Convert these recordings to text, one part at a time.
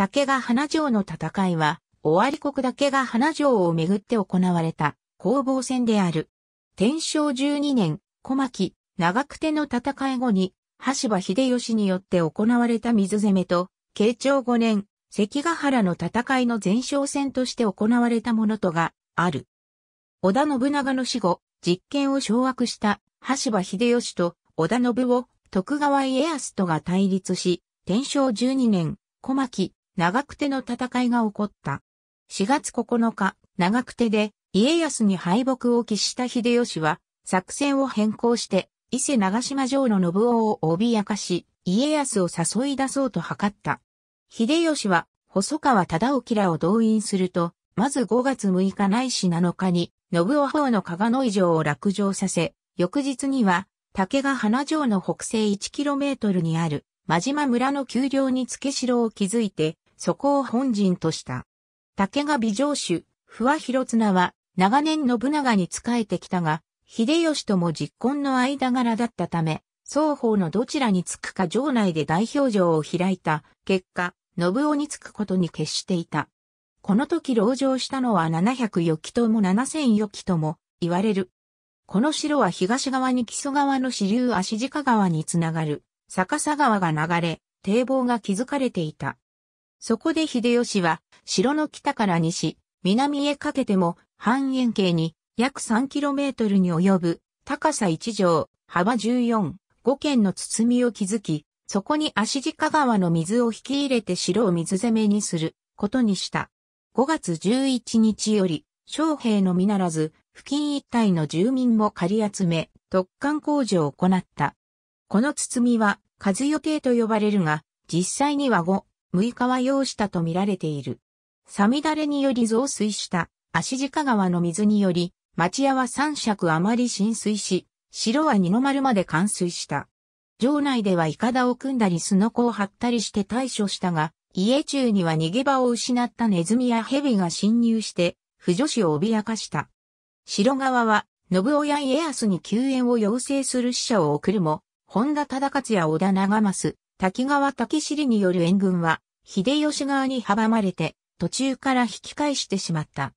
竹ヶ花城の戦いは、尾張国竹ヶ花城をめぐって行われた攻防戦である。天正12年、小牧、長久手の戦い後に、橋場秀吉によって行われた水攻めと、慶長5年、関ヶ原の戦いの前哨戦として行われたものとがある。織田信長の死後、実権を掌握した橋場秀吉と織田信夫、徳川家康とが対立し、天正12年、小牧、長久手の戦いが起こった。4月9日、長久手で家康に敗北を喫した秀吉は、作戦を変更して、伊勢長島城の信夫を脅かし、家康を誘い出そうと図った。秀吉は、細川忠興らを動員すると、まず5月6日ないし7日に、信夫方の加賀野以上を落城させ、翌日には、竹が花城の北西 1km にある、真島村の丘陵に付け城を築いて、そこを本陣とした。竹が美城主、不破広綱は、長年信長に仕えてきたが、秀吉とも実婚の間柄だったため、双方のどちらにつくか城内で代表城を開いた結果、信夫につくことに決していた。この時籠城したのは700余期とも7000余期とも言われる。この城は東側に木曽川の支流足鹿川につながる逆さ川が流れ、堤防が築かれていた。そこで秀吉は城の北から西、南へかけても半円形に約 3km に及ぶ高さ1畳、幅14、5軒の包みを築き、そこに足鹿川の水を引き入れて城を水攻めにすることにした。5月11日より、将兵のみならず、付近一帯の住民も借り集め、特艦工事を行った。この包みは、数予定と呼ばれるが、実際には5、6日は要したと見られている。サミダレにより増水した足鹿川の水により、町屋は三尺余り浸水し、城は二の丸まで冠水した。城内ではイカダを組んだりスノコを張ったりして対処したが、家中には逃げ場を失ったネズミや蛇が侵入して、不女子を脅かした。城側は、信夫や家康に救援を要請する使者を送るも、本田忠勝や織田長政、滝川竹尻による援軍は、秀吉側に阻まれて、途中から引き返してしまった。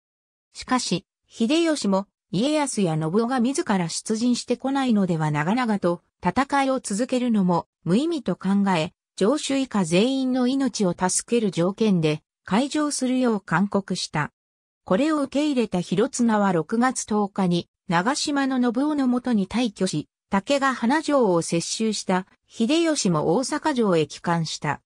しかし、秀吉も、家康や信夫が自ら出陣してこないのでは長々と戦いを続けるのも無意味と考え、上主以下全員の命を助ける条件で開場するよう勧告した。これを受け入れた広綱は6月10日に長島の信夫のもとに退去し、竹が花城を接収した秀吉も大阪城へ帰還した。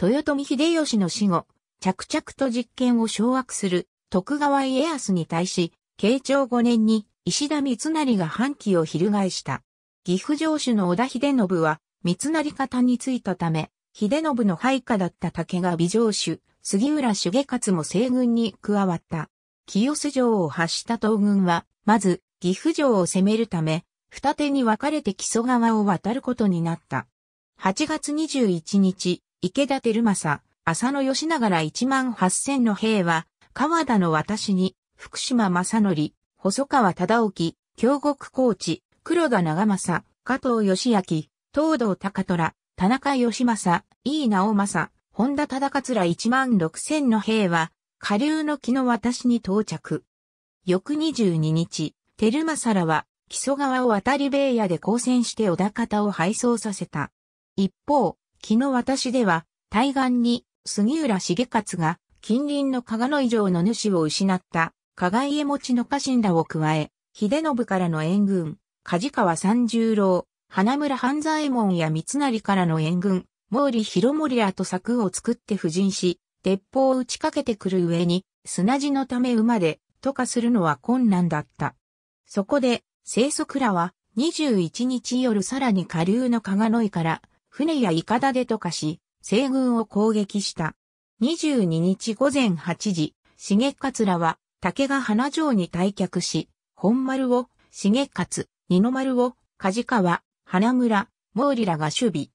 豊臣秀吉の死後、着々と実権を掌握する徳川家康に対し、慶長5年に石田三成が反旗を翻した。岐阜城主の織田秀信は三成方についたため、秀信の配下だった竹が美城主、杉浦重勝も西軍に加わった。清洲城を発した東軍は、まず、岐阜城を攻めるため、二手に分かれて木曽川を渡ることになった。8月21日、池田照正、浅野義長ら1万8000の兵は、川田の私に、福島正則、細川忠興、京極高知、黒田長政、加藤義明、東堂高虎、田中義政、井伊直政、本田忠勝ら1万6000の兵は、下流の木の私に到着。翌22日、照正らは、木曽川を渡り米屋で交戦して小田方を敗走させた。一方、木の私では、対岸に杉浦重勝が近隣の加賀野以上の主を失った加賀家持ちの家臣らを加え、秀信からの援軍、梶川三十郎、花村半左衛門や三成からの援軍、毛利広盛らと策を作って布陣し、鉄砲を打ちかけてくる上に、砂地のため馬で、とかするのは困難だった。そこで、清則らは、21日夜さらに下流の加賀野井から、船やイカダでとかし、西軍を攻撃した。22日午前8時、重勝らは、竹が花城に退却し、本丸を、重勝、二の丸を、梶川、花村、毛利らが守備。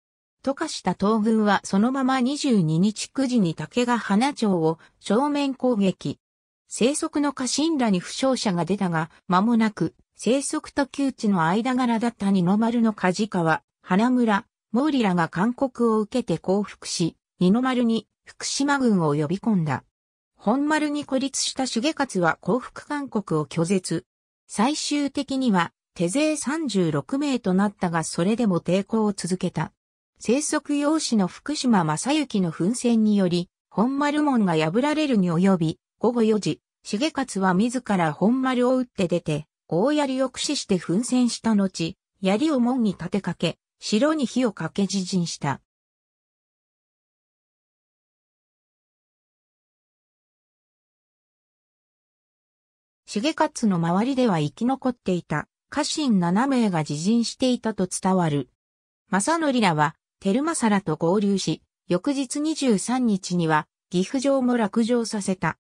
とかした東軍はそのまま22日9時に竹が花町を正面攻撃。生息の家臣らに負傷者が出たが、間もなく、生息と窮地の間柄だった二の丸の梶川、花村、毛利らが勧告を受けて降伏し、二の丸に福島軍を呼び込んだ。本丸に孤立した重勝は降伏勧告を拒絶。最終的には手勢36名となったがそれでも抵抗を続けた。生息用紙の福島正幸の奮戦により、本丸門が破られるに及び、午後4時、重勝は自ら本丸を撃って出て、大槍を駆使して奮戦した後、槍を門に立てかけ、城に火をかけ自陣した。重勝の周りでは生き残っていた家臣7名が自陣していたと伝わる。正則らは、照正らと合流し、翌日23日には、岐阜城も落城させた。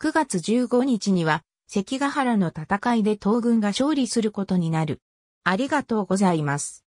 9月15日には、関ヶ原の戦いで東軍が勝利することになる。ありがとうございます。